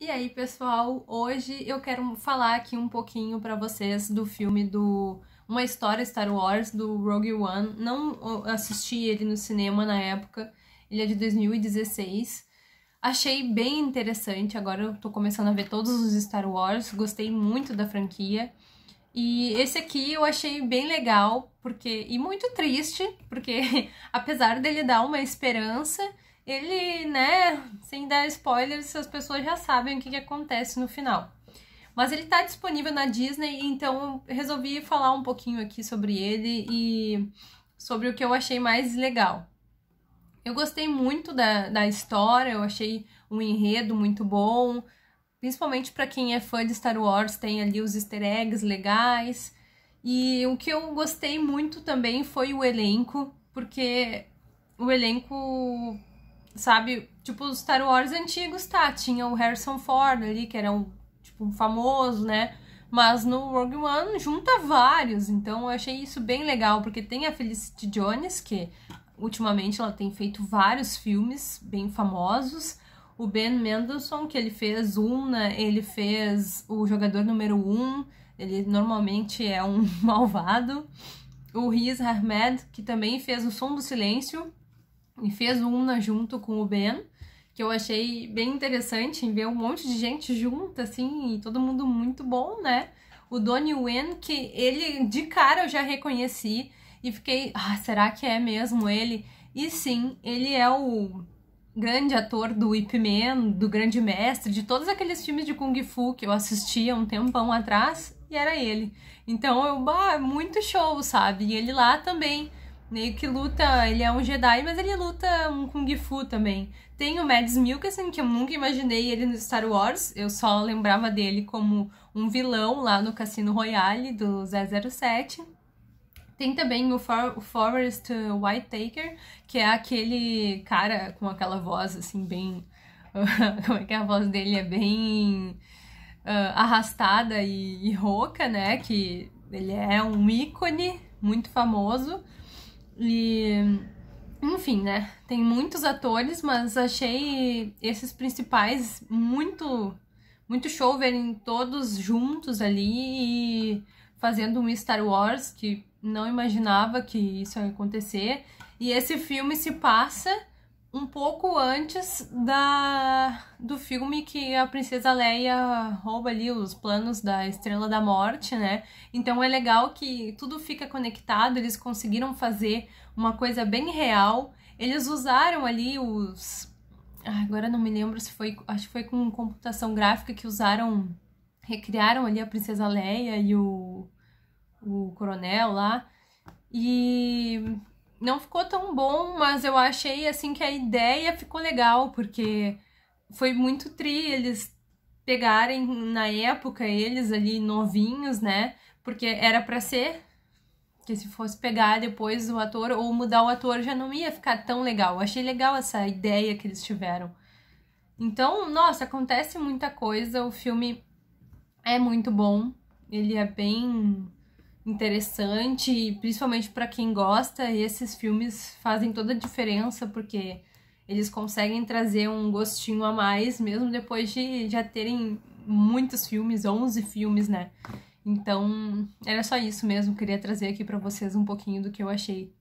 E aí, pessoal, hoje eu quero falar aqui um pouquinho para vocês do filme do Uma História Star Wars do Rogue One. Não assisti ele no cinema na época, ele é de 2016. Achei bem interessante, agora eu tô começando a ver todos os Star Wars, gostei muito da franquia. E esse aqui eu achei bem legal, porque e muito triste, porque apesar dele dar uma esperança, ele, né, sem dar spoilers, as pessoas já sabem o que, que acontece no final. Mas ele tá disponível na Disney, então eu resolvi falar um pouquinho aqui sobre ele e sobre o que eu achei mais legal. Eu gostei muito da, da história, eu achei um enredo muito bom, principalmente para quem é fã de Star Wars, tem ali os easter eggs legais. E o que eu gostei muito também foi o elenco, porque o elenco sabe? Tipo, os Star Wars antigos, tá? Tinha o Harrison Ford ali, que era um, tipo, um famoso, né? Mas no Rogue One junta vários, então eu achei isso bem legal, porque tem a Felicity Jones, que ultimamente ela tem feito vários filmes bem famosos. O Ben Mendelsohn, que ele fez Una, ele fez o jogador número 1, um, ele normalmente é um malvado. O Riz Ahmed, que também fez o Som do Silêncio, e fez uma junto com o Ben, que eu achei bem interessante em ver um monte de gente junta, assim, e todo mundo muito bom, né? O Donnie Yen, que ele de cara eu já reconheci e fiquei, ah, será que é mesmo ele? E sim, ele é o grande ator do Ip Man, do Grande Mestre, de todos aqueles filmes de Kung Fu que eu assistia um tempão atrás, e era ele. Então eu, bah, muito show, sabe? E ele lá também meio que luta, ele é um Jedi, mas ele luta um Kung Fu também. Tem o Mads Mikkelsen, que eu nunca imaginei ele no Star Wars, eu só lembrava dele como um vilão lá no Cassino Royale do 007. Tem também o, For o Forrest Whitaker, que é aquele cara com aquela voz assim bem... como é que é a voz dele? É bem uh, arrastada e, e rouca, né? Que ele é um ícone muito famoso. E enfim, né? Tem muitos atores, mas achei esses principais muito muito show verem todos juntos ali e fazendo um Star Wars que não imaginava que isso ia acontecer. E esse filme se passa um pouco antes da do filme que a princesa Leia rouba ali os planos da Estrela da Morte, né? Então é legal que tudo fica conectado, eles conseguiram fazer uma coisa bem real. Eles usaram ali os ah, agora não me lembro se foi, acho que foi com computação gráfica que usaram recriaram ali a princesa Leia e o o coronel lá. E não ficou tão bom, mas eu achei assim que a ideia ficou legal, porque foi muito tri eles pegarem na época eles ali novinhos, né? Porque era para ser que se fosse pegar depois o ator ou mudar o ator já não ia ficar tão legal. Eu achei legal essa ideia que eles tiveram. Então, nossa, acontece muita coisa, o filme é muito bom, ele é bem interessante, principalmente para quem gosta, esses filmes fazem toda a diferença porque eles conseguem trazer um gostinho a mais, mesmo depois de já terem muitos filmes, 11 filmes, né? Então, era só isso mesmo, queria trazer aqui para vocês um pouquinho do que eu achei